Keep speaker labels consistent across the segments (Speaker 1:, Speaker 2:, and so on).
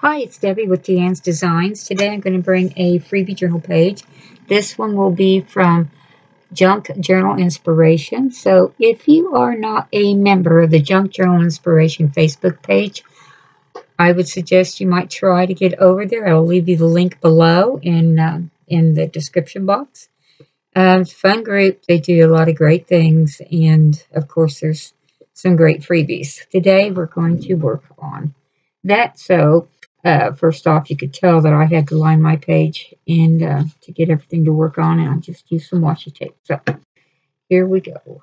Speaker 1: Hi, it's Debbie with D.Ann's Designs. Today I'm going to bring a freebie journal page. This one will be from Junk Journal Inspiration. So if you are not a member of the Junk Journal Inspiration Facebook page, I would suggest you might try to get over there. I'll leave you the link below in, uh, in the description box. Um, fun group. They do a lot of great things. And of course, there's some great freebies. Today we're going to work on that. So uh, first off, you could tell that I had to line my page and uh, to get everything to work on, and I just used some washi tape. So here we go.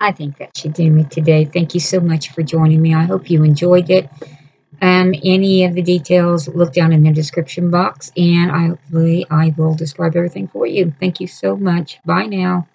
Speaker 1: I think that should do me today. Thank you so much for joining me. I hope you enjoyed it. Um, any of the details, look down in the description box, and I hopefully I will describe everything for you. Thank you so much. Bye now.